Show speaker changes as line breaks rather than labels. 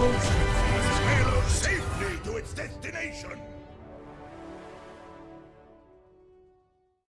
Halo, safely to its destination!